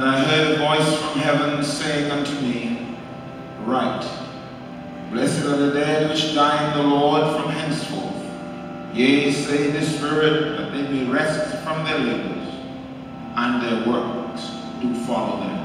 And I heard a voice from heaven saying unto me, Write, Blessed are the dead which die in the Lord from henceforth. Yea, say the Spirit, that they may rest from their labors, and their works do follow them.